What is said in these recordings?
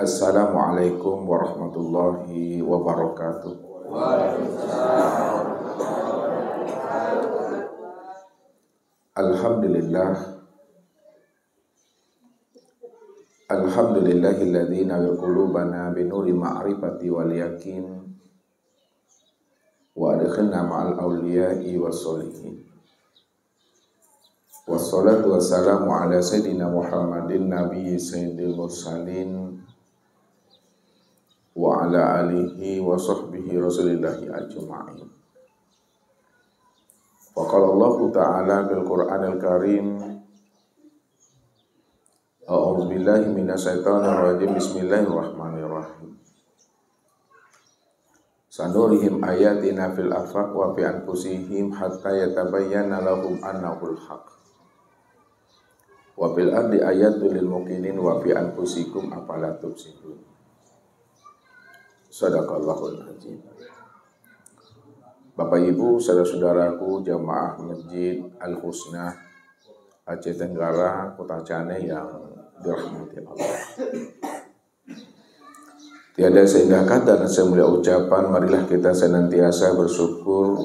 Assalamualaikum warahmatullahi wabarakatuh. Alhamdulillah. Alhamdulillahilladzi nawir qulubana binuri ma'rifati wal yakin. Wa adkhilna ma'al awliya'i was solihin Wassalatu wassalamu ala sayyidina Muhammadin nabiyyi sayyidil mursalin wa ala alihi wa sahbihi rasulillahi ajma'in. Wa qala Allah ta'ala bil Qur'anil Karim A'udzu billahi minasyaitonir rajim. Bismillahirrahmanirrahim. Sanurihim ayatina fil afaq wa fi anfusihim hatta yatabayyana lahum annahu al-haq Wa bil ardi ayatul lil muqinin wa fi anfusikum afala tubsirun. Sadaqallahul azim. Bapak Ibu, saudara-saudaraku jamaah Masjid Al Husna Aceh Tenggara, Kota Cane yang dirahmati Allah. Tiada seindah kata dan semulia ucapan, marilah kita senantiasa bersyukur,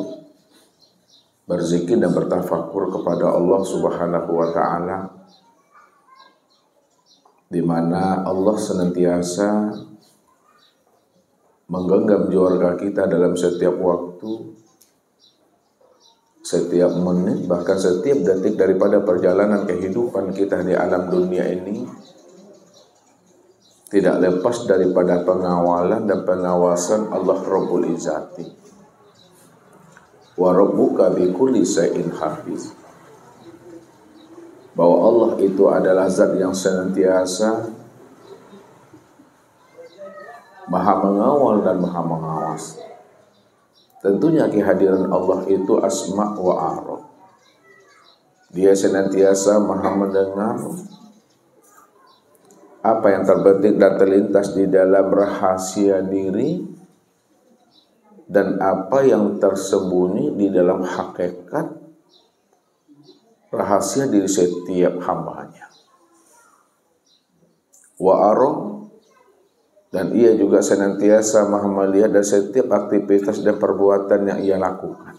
berzikir dan bertafakur kepada Allah Subhanahu wa taala di mana Allah senantiasa menggenggam jiwa kita dalam setiap waktu, setiap menit, bahkan setiap detik daripada perjalanan kehidupan kita di alam dunia ini tidak lepas daripada pengawalan dan pengawasan Allah Rabbul Izzati. Wa rabbuka bi kulli hafiz bahwa Allah itu adalah zat yang senantiasa maha mengawal dan maha mengawas. Tentunya kehadiran Allah itu asma wa arab. Dia senantiasa maha mendengar apa yang terbetik dan terlintas di dalam rahasia diri dan apa yang tersembunyi di dalam hakikat rahasia diri setiap hambanya. Wa aroh dan ia juga senantiasa maha melihat dan setiap aktivitas dan perbuatan yang ia lakukan.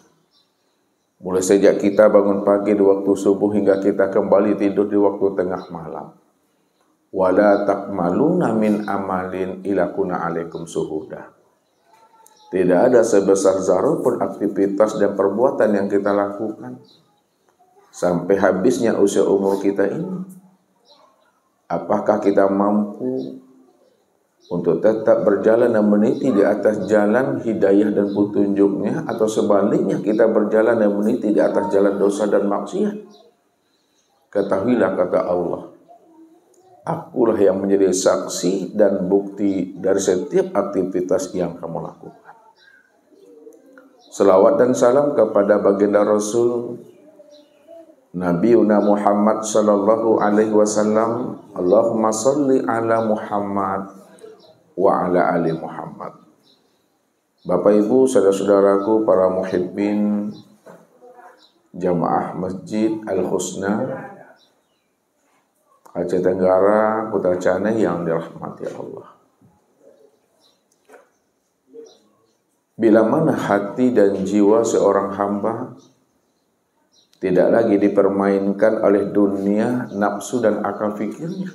Mulai sejak kita bangun pagi di waktu subuh hingga kita kembali tidur di waktu tengah malam. Wala takmaluna min amalin ilakuna alaikum suhuda. Tidak ada sebesar zarah pun aktivitas dan perbuatan yang kita lakukan sampai habisnya usia umur kita ini apakah kita mampu untuk tetap berjalan dan meniti di atas jalan hidayah dan petunjuknya atau sebaliknya kita berjalan dan meniti di atas jalan dosa dan maksiat. Ketahuilah kata Allah akulah yang menjadi saksi dan bukti dari setiap aktivitas yang kamu lakukan. Selawat dan salam kepada baginda Rasul Nabiuna Muhammad sallallahu alaihi wasallam Allahumma salli ala Muhammad wa ala ali Muhammad Bapak Ibu, saudara-saudaraku, para muhibbin Jamaah Masjid Al-Husna Aceh Tenggara, Kota Cane yang dirahmati Allah Bila mana hati dan jiwa seorang hamba tidak lagi dipermainkan oleh dunia, nafsu dan akal fikirnya.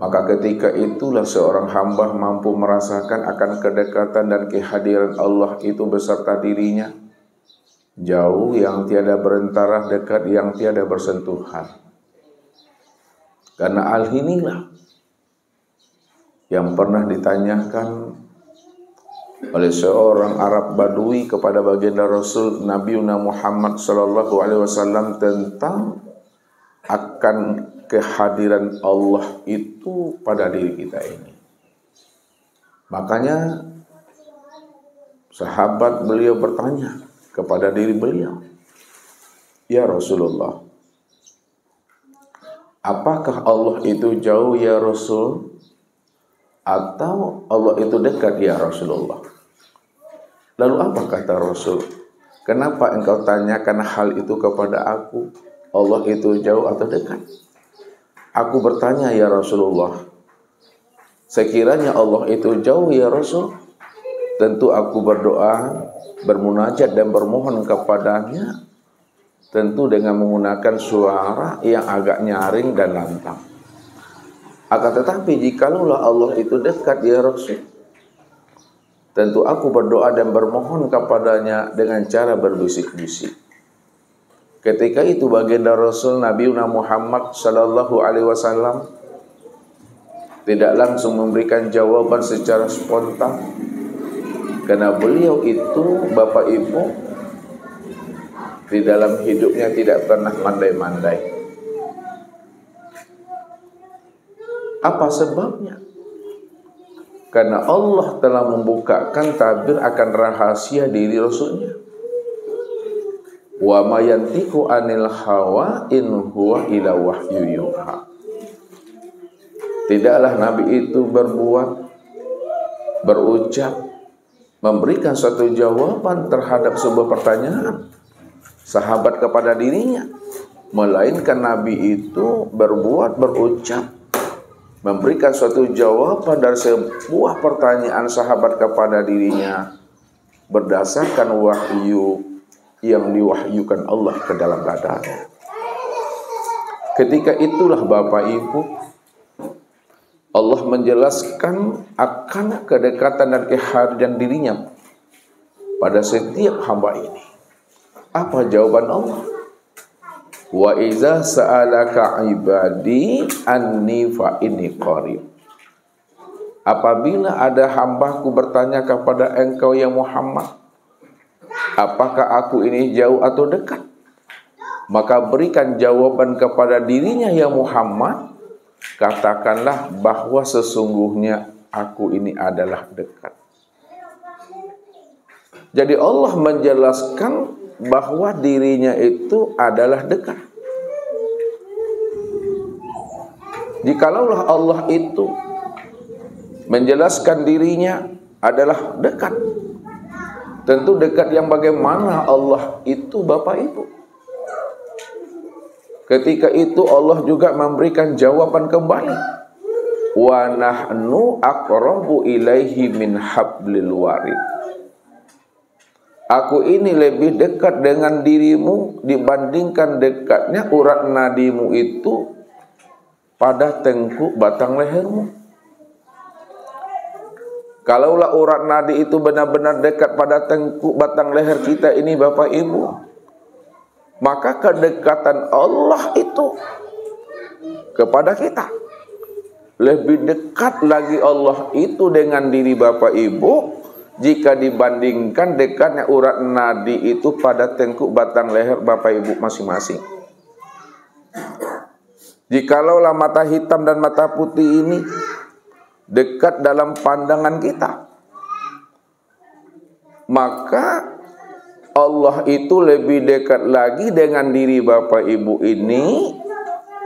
Maka ketika itulah seorang hamba mampu merasakan akan kedekatan dan kehadiran Allah itu beserta dirinya. Jauh yang tiada berentara, dekat yang tiada bersentuhan. Karena al inilah yang pernah ditanyakan oleh seorang Arab Badui kepada baginda Rasul Nabi Muhammad sallallahu alaihi wasallam tentang akan kehadiran Allah itu pada diri kita ini. Makanya sahabat beliau bertanya kepada diri beliau, "Ya Rasulullah, apakah Allah itu jauh ya Rasul atau Allah itu dekat ya Rasulullah?" Lalu apa kata Rasul? Kenapa engkau tanyakan hal itu kepada aku? Allah itu jauh atau dekat? Aku bertanya ya Rasulullah, Sekiranya Allah itu jauh ya Rasul, tentu aku berdoa, bermunajat dan bermohon kepadanya tentu dengan menggunakan suara yang agak nyaring dan lantang. Akan tetapi jikalau Allah itu dekat ya Rasul, tentu aku berdoa dan bermohon kepadanya dengan cara berbisik-bisik. Ketika itu baginda Rasul Nabi Muhammad sallallahu alaihi wasallam tidak langsung memberikan jawaban secara spontan. Karena beliau itu Bapak Ibu di dalam hidupnya tidak pernah mandai-mandai. Apa sebabnya? Karena Allah telah membukakan tabir akan rahasia diri Rasulnya wa mayantiku anil hawa in huwa ila wahyu yuha. Tidaklah Nabi itu berbuat, berucap, memberikan suatu jawaban terhadap sebuah pertanyaan. Sahabat kepada dirinya. Melainkan Nabi itu berbuat, berucap, memberikan suatu jawaban dari sebuah pertanyaan sahabat kepada dirinya. Berdasarkan wahyu yang diwahyukan Allah ke dalam dadanya. Ketika itulah Bapak Ibu Allah menjelaskan akan kedekatan dan kehadiran dirinya pada setiap hamba ini. Apa jawaban Allah? Wa iza sa'alaka ibadi anni fa inni qarib. Apabila ada hambaku bertanya kepada engkau ya Muhammad, apakah aku ini jauh atau dekat? Maka berikan jawaban kepada dirinya ya Muhammad, katakanlah bahwa sesungguhnya aku ini adalah dekat. Jadi Allah menjelaskan bahwa dirinya itu adalah dekat. Jikalaulah Allah itu menjelaskan dirinya adalah dekat. Tentu dekat yang bagaimana Allah itu Bapak Ibu. Ketika itu Allah juga memberikan jawaban kembali. Wa nahnu ilaihi min hablil warid. Aku ini lebih dekat dengan dirimu dibandingkan dekatnya urat nadimu itu pada tengkuk batang lehermu. Kalaulah urat nadi itu benar-benar dekat pada tengkuk batang leher kita ini Bapak Ibu, maka kedekatan Allah itu kepada kita lebih dekat lagi Allah itu dengan diri Bapak Ibu jika dibandingkan dekatnya urat nadi itu pada tengkuk batang leher Bapak Ibu masing-masing. Jikalaulah mata hitam dan mata putih ini dekat dalam pandangan kita, maka Allah itu lebih dekat lagi dengan diri Bapak Ibu ini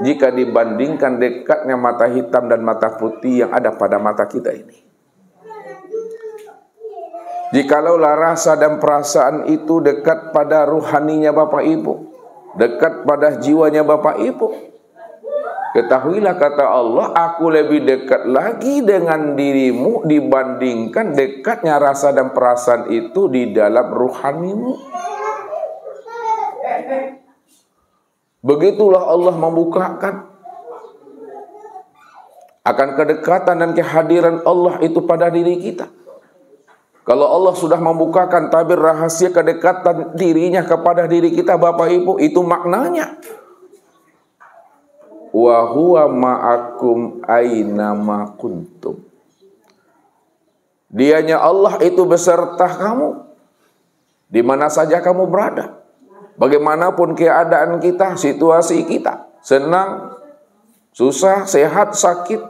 jika dibandingkan dekatnya mata hitam dan mata putih yang ada pada mata kita ini. Jikalaulah rasa dan perasaan itu dekat pada ruhaninya Bapak Ibu, dekat pada jiwanya Bapak Ibu, Ketahuilah kata Allah, aku lebih dekat lagi dengan dirimu dibandingkan dekatnya rasa dan perasaan itu di dalam ruhanimu. Begitulah Allah membukakan akan kedekatan dan kehadiran Allah itu pada diri kita. Kalau Allah sudah membukakan tabir rahasia kedekatan dirinya kepada diri kita Bapak Ibu, itu maknanya wa huwa ma'akum aina ma kuntum. Dianya Allah itu beserta kamu di mana saja kamu berada. Bagaimanapun keadaan kita, situasi kita, senang, susah, sehat, sakit,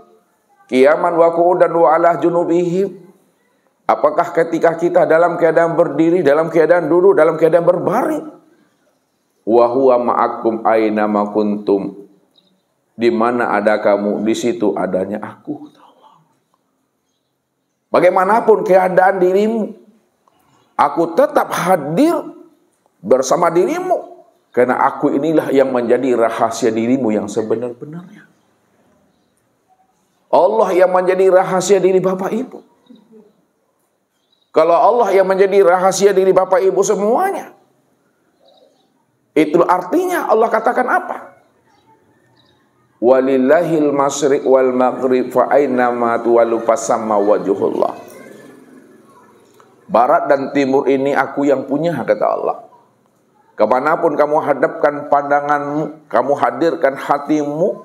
kiaman wa dan wa ala junubihim. Apakah ketika kita dalam keadaan berdiri, dalam keadaan duduk, dalam keadaan berbaring? Wa huwa ma'akum aina ma kuntum di mana ada kamu, di situ adanya aku. Bagaimanapun keadaan dirimu, aku tetap hadir bersama dirimu. Karena aku inilah yang menjadi rahasia dirimu yang sebenar-benarnya. Allah yang menjadi rahasia diri Bapak Ibu. Kalau Allah yang menjadi rahasia diri Bapak Ibu semuanya. Itu artinya Allah katakan apa? Walillahil masyriq wal maghrib fa aina ma fasamma wajhullah. Barat dan timur ini aku yang punya kata Allah. Ke mana pun kamu hadapkan pandanganmu, kamu hadirkan hatimu,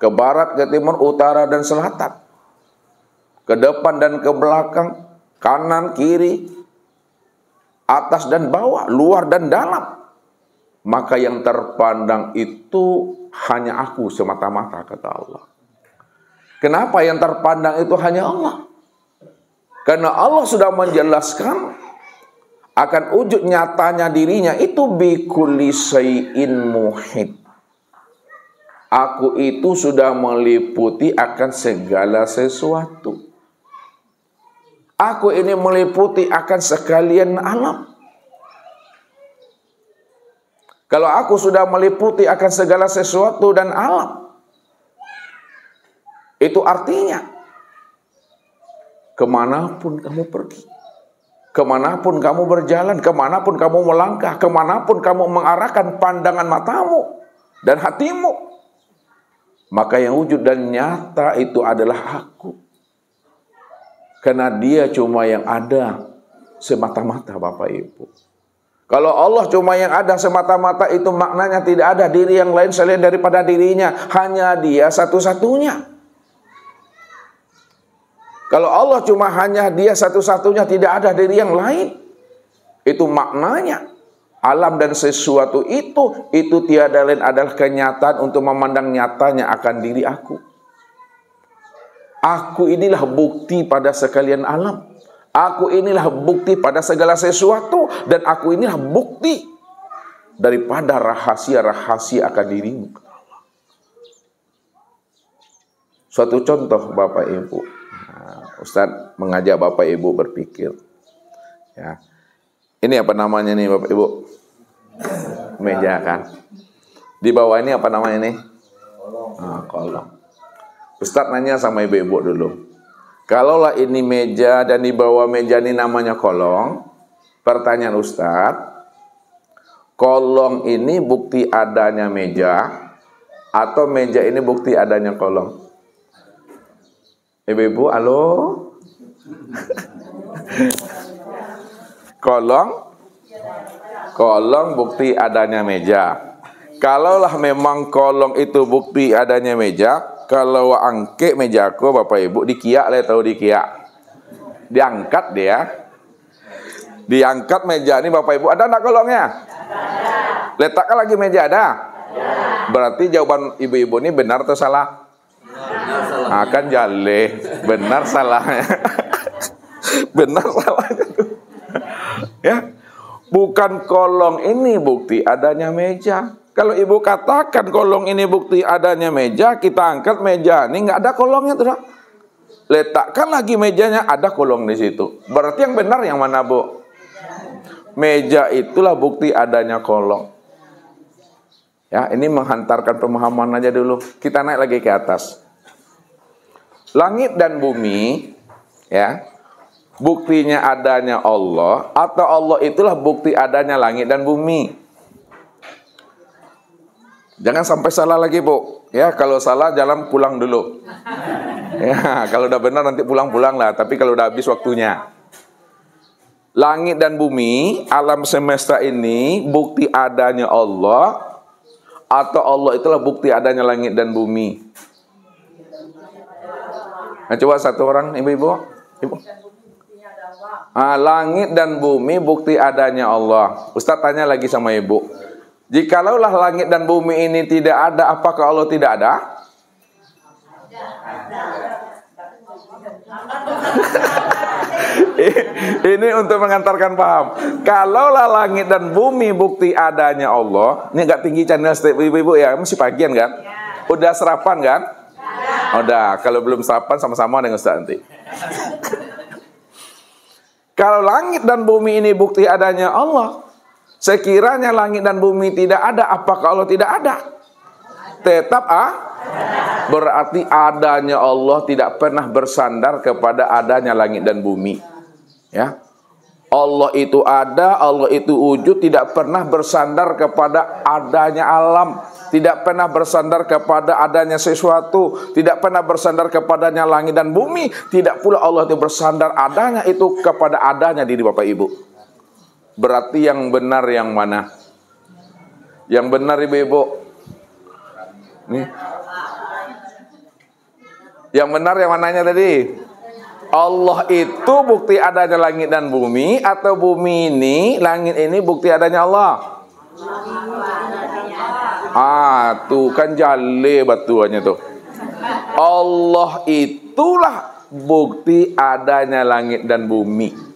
ke barat, ke timur, utara, dan selatan. Ke depan dan ke belakang, kanan, kiri, atas dan bawah, luar dan dalam. Maka yang terpandang itu hanya aku semata-mata, kata Allah. Kenapa yang terpandang itu hanya Allah? Karena Allah sudah menjelaskan akan wujud nyatanya dirinya itu bikulli syai'in muhid. Aku itu sudah meliputi akan segala sesuatu. Aku ini meliputi akan sekalian alam. Kalau aku sudah meliputi akan segala sesuatu dan alam, itu artinya ke mana pun kamu pergi, Ke mana pun kamu berjalan, ke mana pun kamu melangkah, ke mana pun kamu mengarahkan pandangan matamu dan hatimu. Maka yang wujud dan nyata itu adalah aku. Karena dia cuma yang ada semata-mata Bapak Ibu. Kalau Allah cuma yang ada semata-mata itu maknanya tidak ada diri yang lain selain daripada dirinya. Hanya dia satu-satunya. Kalau Allah cuma hanya dia satu-satunya tidak ada diri yang lain. Itu maknanya. Alam dan sesuatu itu, itu tiada lain adalah kenyataan untuk memandang nyatanya akan diri aku. Aku inilah bukti pada sekalian alam. Aku inilah bukti pada segala sesuatu. Dan aku inilah bukti daripada rahasia-rahasia akan dirimu. Suatu contoh Bapak Ibu. Ustadz mengajak Bapak Ibu berpikir. Ya. Ini apa namanya nih Bapak Ibu? Meja kan. Di bawah ini apa namanya nih? Ah, kolong. Ustadz nanya sama ibu-ibu dulu. Kalaulah ini meja dan di bawah meja ini namanya kolong, pertanyaan Ustadz, kolong ini bukti adanya meja atau meja ini bukti adanya kolong? Ibu-ibu, halo? kolong? Kolong bukti adanya meja. Kalaulah memang kolong itu bukti adanya meja, kalau angke mejaku Bapak Ibu dikiak lah tahu dikiak. Diangkat dia. Diangkat meja ini Bapak Ibu, ada enggak kolongnya? Letakkan lagi meja ada? Berarti jawaban ibu-ibu ini benar atau salah? akan jale benar salahnya benar salahnya tuh ya bukan kolong ini bukti adanya meja kalau ibu katakan kolong ini bukti adanya meja kita angkat meja ini nggak ada kolongnya tuh letakkan lagi mejanya ada kolong di situ. Berarti yang benar yang mana bu? Meja itulah bukti adanya kolong. Ya ini menghantarkan pemahaman aja dulu. Kita naik lagi ke atas. Langit dan bumi ya buktinya adanya Allah atau Allah itulah bukti adanya langit dan bumi. Jangan sampai salah lagi, Bu. Ya, kalau salah jalan pulang dulu. Ya, kalau udah benar nanti pulang-pulang lah, tapi kalau udah habis waktunya. Langit dan bumi, alam semesta ini bukti adanya Allah atau Allah itulah bukti adanya langit dan bumi. Nah, coba satu orang ibu-ibu. Ibu. Ah, langit dan bumi bukti adanya Allah. Ustaz tanya lagi sama ibu. Jikalaulah langit dan bumi ini tidak ada, apakah Allah tidak ada? ini untuk mengantarkan paham. Kalaulah langit dan bumi bukti adanya Allah, ini agak tinggi channel step ibu-ibu ya, masih pagian kan? Udah serapan kan? Oh, udah, kalau belum sarapan sama-sama dengan Ustaz nanti. kalau langit dan bumi ini bukti adanya Allah, sekiranya langit dan bumi tidak ada, apakah Allah tidak ada? Tetap ah? Berarti adanya Allah tidak pernah bersandar kepada adanya langit dan bumi. Ya. Allah itu ada, Allah itu wujud, tidak pernah bersandar kepada adanya alam, tidak pernah bersandar kepada adanya sesuatu, tidak pernah bersandar kepadanya langit dan bumi, tidak pula Allah itu bersandar adanya itu kepada adanya diri Bapak Ibu. Berarti yang benar yang mana? Yang benar Ibu Ibu. Nih. Yang benar yang mananya tadi? Allah itu bukti adanya langit dan bumi atau bumi ini, langit ini bukti adanya Allah? Ah, tuh kan jale batuannya tuh. Allah itulah bukti adanya langit dan bumi.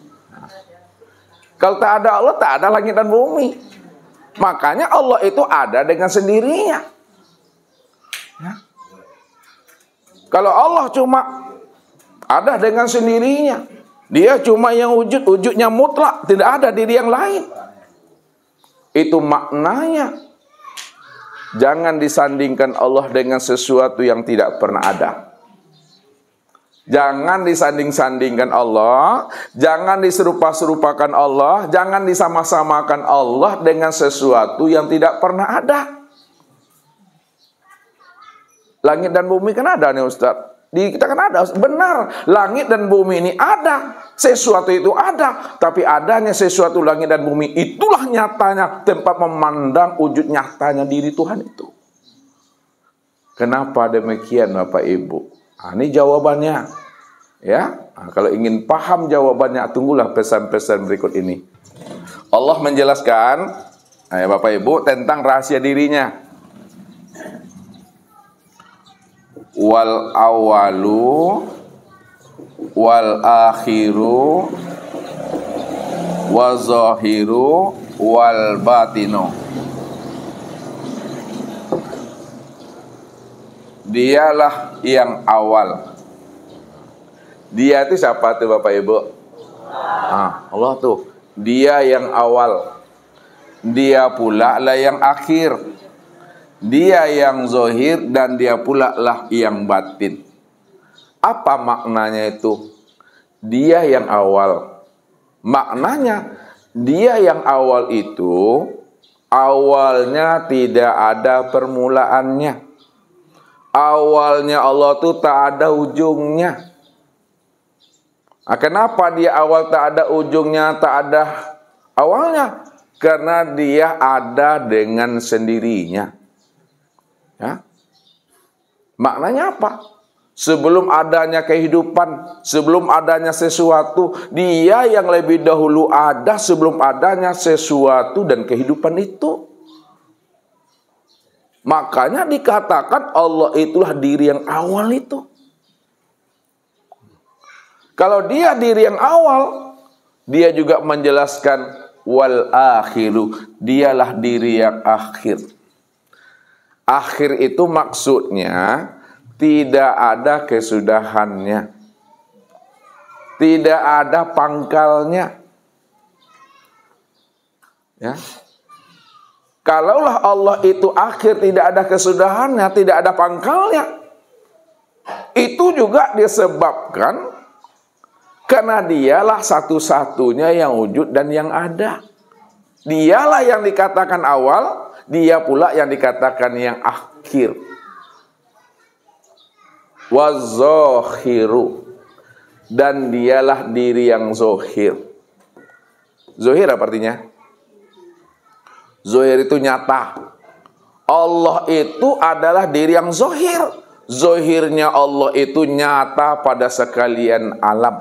Kalau tak ada Allah, tak ada langit dan bumi. Makanya Allah itu ada dengan sendirinya. Ya. Kalau Allah cuma ada dengan sendirinya. Dia cuma yang wujud, wujudnya mutlak, tidak ada diri yang lain. Itu maknanya. Jangan disandingkan Allah dengan sesuatu yang tidak pernah ada. Jangan disanding-sandingkan Allah, jangan diserupa-serupakan Allah, jangan disama-samakan Allah dengan sesuatu yang tidak pernah ada. Langit dan bumi kan ada nih Ustaz. Di kita kan ada, benar. Langit dan bumi ini ada. Sesuatu itu ada. Tapi adanya sesuatu langit dan bumi. Itulah nyatanya tempat memandang wujud nyatanya diri Tuhan itu. Kenapa demikian Bapak Ibu? Nah, ini jawabannya. Ya, nah, kalau ingin paham jawabannya, tunggulah pesan-pesan berikut ini. Allah menjelaskan, nah, ya Bapak Ibu, tentang rahasia dirinya. wal awalu wal akhiru wa zahiru wal batinu Dialah yang awal Dia itu siapa tuh Bapak Ibu? Ah, Allah tuh Dia yang awal Dia pula lah yang akhir dia yang zohir dan dia pula lah yang batin. Apa maknanya itu? Dia yang awal. Maknanya dia yang awal itu awalnya tidak ada permulaannya. Awalnya Allah itu tak ada ujungnya. Nah, kenapa dia awal tak ada ujungnya, tak ada awalnya? Karena dia ada dengan sendirinya. Ya. Maknanya apa? Sebelum adanya kehidupan, sebelum adanya sesuatu, dia yang lebih dahulu ada sebelum adanya sesuatu dan kehidupan itu. Makanya dikatakan Allah itulah diri yang awal itu. Kalau dia diri yang awal, dia juga menjelaskan wal akhiru, dialah diri yang akhir. Akhir itu maksudnya tidak ada kesudahannya. Tidak ada pangkalnya. Ya. Kalaulah Allah itu akhir tidak ada kesudahannya, tidak ada pangkalnya. Itu juga disebabkan karena dialah satu-satunya yang wujud dan yang ada. Dialah yang dikatakan awal, dia pula yang dikatakan yang akhir. Wazohiru dan dialah diri yang zohir. Zohir apa artinya? Zohir itu nyata. Allah itu adalah diri yang zohir. Zohirnya Allah itu nyata pada sekalian alam.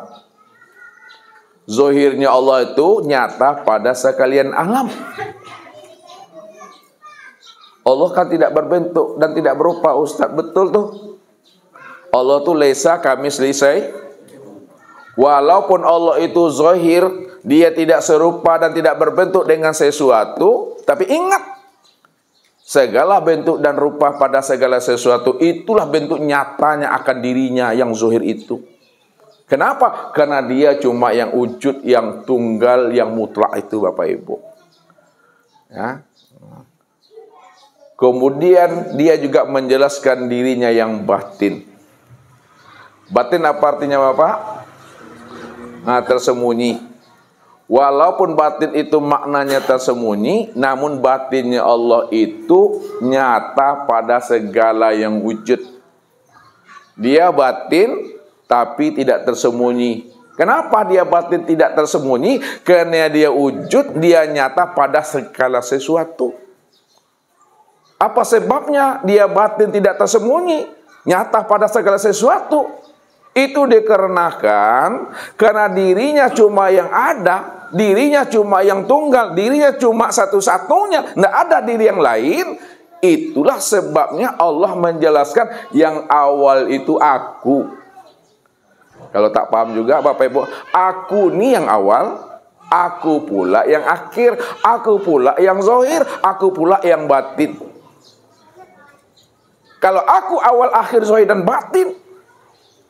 Zohirnya Allah itu nyata pada sekalian alam. Allah kan tidak berbentuk dan tidak berupa Ustaz. Betul tuh. Allah tuh lesa kami selesai. Walaupun Allah itu zahir, dia tidak serupa dan tidak berbentuk dengan sesuatu, tapi ingat segala bentuk dan rupa pada segala sesuatu itulah bentuk nyatanya akan dirinya yang zahir itu. Kenapa? Karena dia cuma yang wujud, yang tunggal, yang mutlak itu Bapak Ibu. Ya. Kemudian dia juga menjelaskan dirinya yang batin. Batin apa artinya Bapak? Nah, tersembunyi. Walaupun batin itu maknanya tersembunyi, namun batinnya Allah itu nyata pada segala yang wujud. Dia batin tapi tidak tersembunyi. Kenapa dia batin tidak tersembunyi? Karena dia wujud, dia nyata pada segala sesuatu. Apa sebabnya dia batin tidak tersembunyi? Nyata pada segala sesuatu. Itu dikarenakan karena dirinya cuma yang ada, dirinya cuma yang tunggal, dirinya cuma satu-satunya, tidak ada diri yang lain. Itulah sebabnya Allah menjelaskan yang awal itu aku. Kalau tak paham juga Bapak Ibu, aku ini yang awal, aku pula yang akhir, aku pula yang zohir, aku pula yang batin. Kalau aku awal akhir zohir dan batin,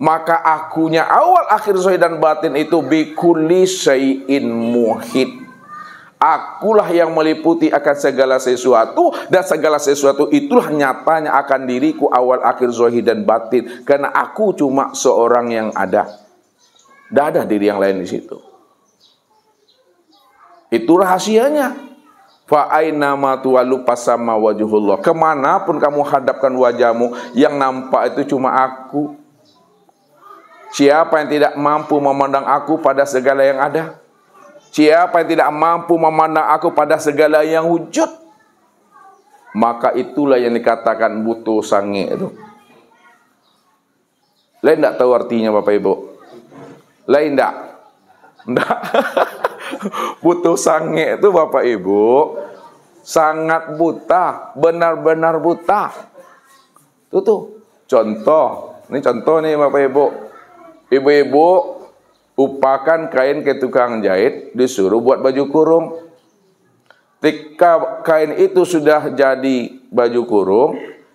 maka akunya awal akhir zohir dan batin itu bikuli syai'in muhid. Akulah yang meliputi akan segala sesuatu dan segala sesuatu itulah nyatanya akan diriku awal akhir zohir dan batin karena aku cuma seorang yang ada. Tidak ada diri yang lain di situ. Itu rahasianya. Fa aina ma tuwallu pasama wajhullah. Ke mana pun kamu hadapkan wajahmu, yang nampak itu cuma aku. Siapa yang tidak mampu memandang aku pada segala yang ada? Siapa yang tidak mampu memandang aku pada segala yang wujud? Maka itulah yang dikatakan butuh sange itu. Lain tidak tahu artinya Bapak Ibu? Lain tidak? Tidak. butuh sange itu Bapak Ibu sangat buta, benar-benar buta. Itu tuh contoh. Ini contoh nih Bapak Ibu. Ibu-ibu upakan kain ke tukang jahit disuruh buat baju kurung. Ketika kain itu sudah jadi baju kurung,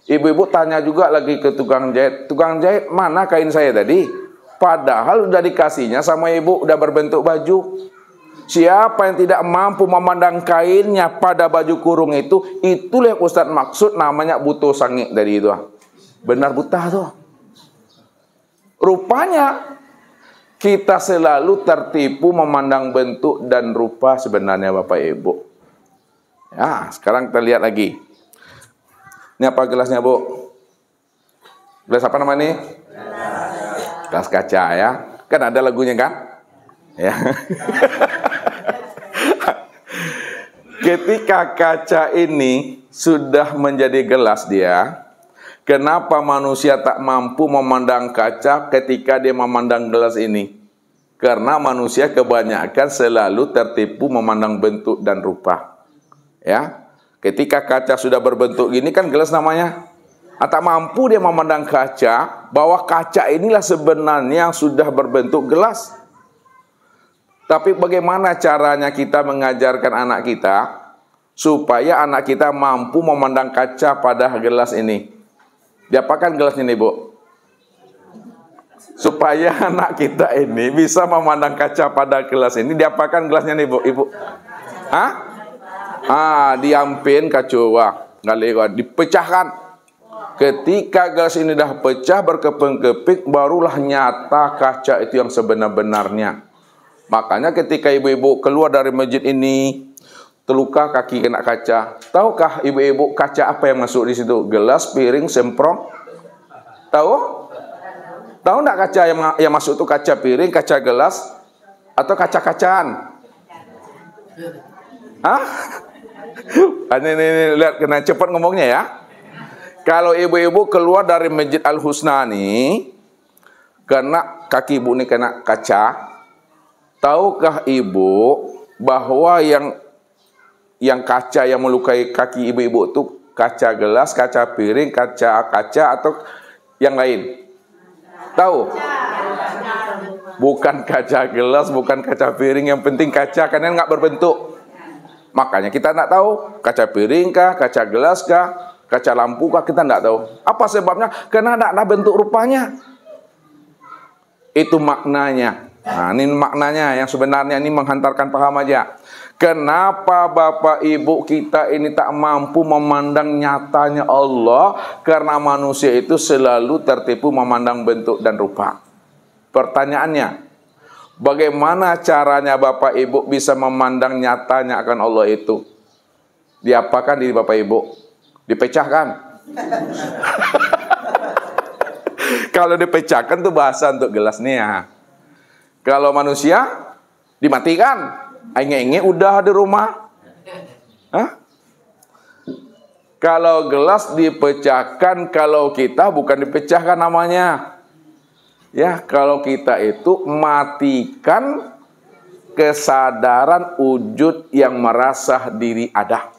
ibu-ibu tanya juga lagi ke tukang jahit, tukang jahit mana kain saya tadi? Padahal udah dikasihnya sama ibu udah berbentuk baju. Siapa yang tidak mampu memandang kainnya pada baju kurung itu, itulah yang Ustaz maksud namanya butuh sangit dari itu. Benar buta tuh. Rupanya kita selalu tertipu memandang bentuk dan rupa sebenarnya Bapak Ibu. Ya, sekarang kita lihat lagi. Ini apa gelasnya, Bu? Gelas apa namanya? Gelas kaca ya. Kan ada lagunya kan? Ya. Ketika kaca ini sudah menjadi gelas dia, kenapa manusia tak mampu memandang kaca ketika dia memandang gelas ini? Karena manusia kebanyakan selalu tertipu memandang bentuk dan rupa. Ya. Ketika kaca sudah berbentuk gini kan gelas namanya. Tak mampu dia memandang kaca bahwa kaca inilah sebenarnya yang sudah berbentuk gelas. Tapi bagaimana caranya kita mengajarkan anak kita supaya anak kita mampu memandang kaca pada gelas ini? Diapakan gelas ini, Bu? Supaya anak kita ini bisa memandang kaca pada gelas ini, diapakan gelasnya nih, Bu? Ibu? Hah? Ah, diampin kacoa, nggak dipecahkan. Ketika gelas ini dah pecah berkeping-keping, barulah nyata kaca itu yang sebenar-benarnya. Makanya ketika ibu-ibu keluar dari masjid ini, terluka kaki kena kaca. Tahukah ibu-ibu kaca apa yang masuk di situ? Gelas, piring, semprong. Tahu? Tahu enggak kaca yang yang masuk itu kaca piring, kaca gelas atau kaca-kacaan? Hah? Ini, ini, ini lihat kena cepat ngomongnya ya. Kalau ibu-ibu keluar dari Masjid Al Husna nih, karena kaki ibu ini kena kaca, Tahukah ibu bahwa yang yang kaca yang melukai kaki ibu-ibu itu kaca gelas, kaca piring, kaca-kaca atau yang lain? Tahu? Bukan kaca gelas, bukan kaca piring, yang penting kaca karena nggak berbentuk. Makanya kita nggak tahu kaca piring kah, kaca gelas kah, kaca lampu kah kita nggak tahu. Apa sebabnya? Karena tidak ada bentuk rupanya. Itu maknanya Nah, ini maknanya yang sebenarnya ini menghantarkan paham aja. Kenapa Bapak Ibu kita ini tak mampu memandang nyatanya Allah karena manusia itu selalu tertipu memandang bentuk dan rupa. Pertanyaannya, bagaimana caranya Bapak Ibu bisa memandang nyatanya akan Allah itu? Diapakan diri Bapak Ibu? Dipecahkan. Kalau dipecahkan tuh bahasa untuk gelasnya. Kalau manusia dimatikan. Enge-enge udah di rumah. Hah? Kalau gelas dipecahkan, kalau kita bukan dipecahkan namanya. Ya, kalau kita itu matikan kesadaran wujud yang merasa diri ada.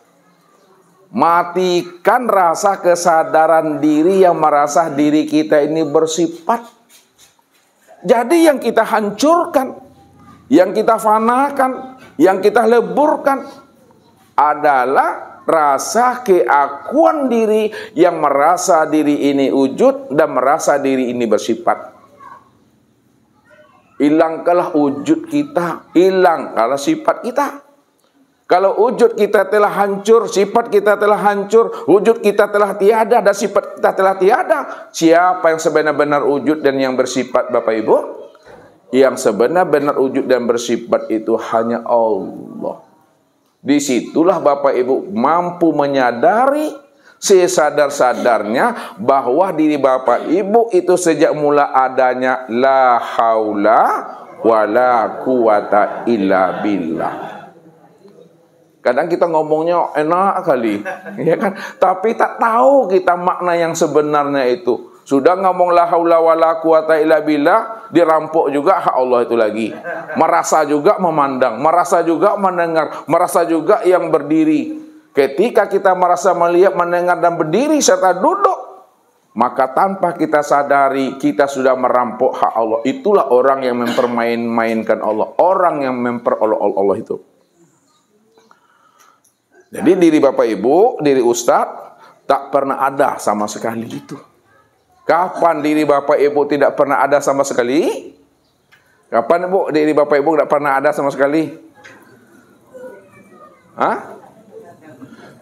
Matikan rasa kesadaran diri yang merasa diri kita ini bersifat. Jadi yang kita hancurkan, yang kita fanakan, yang kita leburkan adalah rasa keakuan diri yang merasa diri ini wujud dan merasa diri ini bersifat. Hilangkanlah wujud kita, hilangkanlah sifat kita. Kalau wujud kita telah hancur, sifat kita telah hancur, wujud kita telah tiada dan sifat kita telah tiada. Siapa yang sebenar-benar wujud dan yang bersifat Bapak Ibu? Yang sebenar-benar wujud dan bersifat itu hanya Allah. Di situlah Bapak Ibu mampu menyadari sesadar-sadarnya bahwa diri Bapak Ibu itu sejak mula adanya la haula wala quwata illa billah. Kadang kita ngomongnya enak kali, ya kan? Tapi tak tahu kita makna yang sebenarnya itu. Sudah ngomong la haula wala quwata illa billah, dirampok juga hak Allah itu lagi. Merasa juga memandang, merasa juga mendengar, merasa juga yang berdiri. Ketika kita merasa melihat, mendengar dan berdiri serta duduk, maka tanpa kita sadari kita sudah merampok hak Allah. Itulah orang yang mempermain-mainkan Allah, orang yang memperolok Allah itu. Jadi diri Bapak Ibu, diri Ustadz tak pernah ada sama sekali itu. Kapan diri Bapak Ibu tidak pernah ada sama sekali? Kapan Ibu diri Bapak Ibu tidak pernah ada sama sekali? Hah?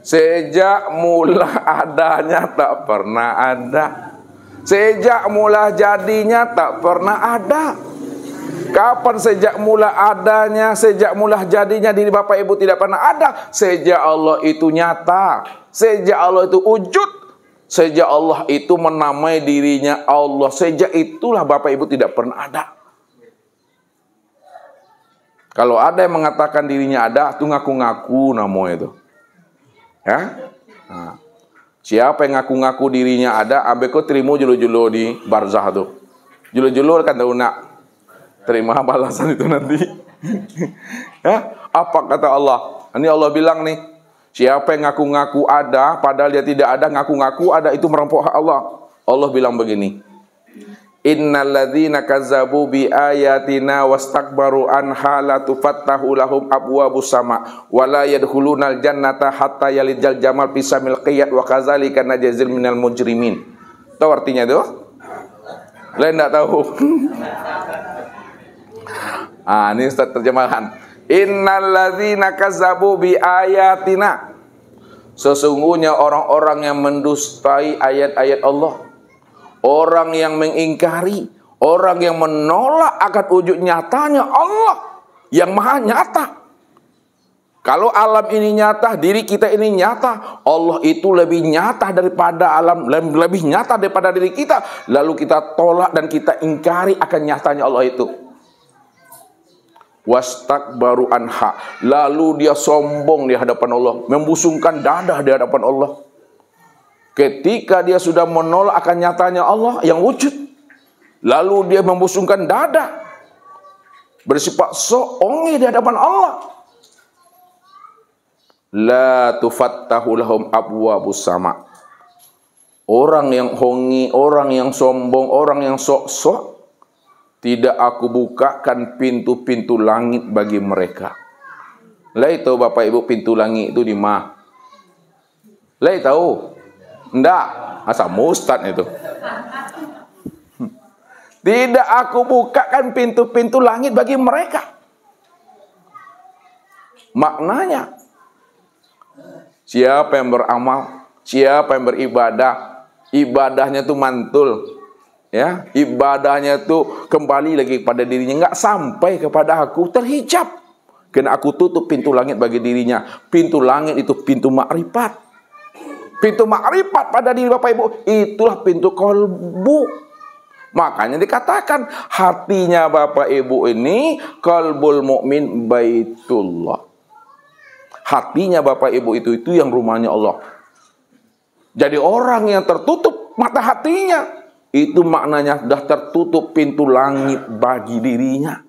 Sejak mula adanya tak pernah ada. Sejak mula jadinya tak pernah ada. Kapan sejak mula adanya, sejak mula jadinya diri Bapak Ibu tidak pernah ada. Sejak Allah itu nyata. Sejak Allah itu wujud. Sejak Allah itu menamai dirinya Allah. Sejak itulah Bapak Ibu tidak pernah ada. Kalau ada yang mengatakan dirinya ada, itu ngaku-ngaku namanya itu. Ya? Nah, siapa yang ngaku-ngaku dirinya ada, abeko terima julu-julu di barzah tuh. Julu-julu kan tahu nak terima balasan itu nanti. ya? Apa kata Allah? Ini Allah bilang nih, Siapa yang ngaku-ngaku ada, padahal dia tidak ada, ngaku-ngaku ada, itu merampok hak Allah. Allah bilang begini, Innalladzina kazzabu bi ayatina wastakbaru anha la tufattahu lahum abwabus sama wa la yadkhulunal jannata hatta yalijal jamal pisamil qiyat wa kadzalika najzil minal mujrimin. Tahu artinya itu? Lain enggak tahu. ah, ini terjemahan. Innalladzina kazzabu bi ayatina. Sesungguhnya orang-orang yang mendustai ayat-ayat Allah, orang yang mengingkari, orang yang menolak akan wujud nyatanya Allah yang maha nyata. Kalau alam ini nyata, diri kita ini nyata, Allah itu lebih nyata daripada alam, lebih nyata daripada diri kita. Lalu kita tolak dan kita ingkari akan nyatanya Allah itu wastakbaru anha. Lalu dia sombong di hadapan Allah membusungkan dada di hadapan Allah. Ketika dia sudah menolak akan nyatanya Allah yang wujud lalu dia membusungkan dada bersifat soongi di hadapan Allah. La tufattahu lahum abwabus sama. Orang yang hongi orang yang sombong orang yang sok-sok tidak aku bukakan pintu-pintu langit bagi mereka. Lai tahu Bapak Ibu pintu langit itu di mana? Lai tahu? Enggak, asal mustad itu. Tidak aku bukakan pintu-pintu langit bagi mereka. Maknanya, siapa yang beramal, siapa yang beribadah, ibadahnya itu mantul. Ya, ibadahnya itu kembali lagi pada dirinya, nggak sampai kepada aku terhijab. Karena aku tutup pintu langit bagi dirinya. Pintu langit itu pintu makrifat. Pintu makrifat pada diri Bapak Ibu, itulah pintu kolbu. Makanya dikatakan hatinya Bapak Ibu ini kalbul mukmin baitullah. Hatinya Bapak Ibu itu itu yang rumahnya Allah. Jadi orang yang tertutup mata hatinya itu maknanya sudah tertutup pintu langit bagi dirinya.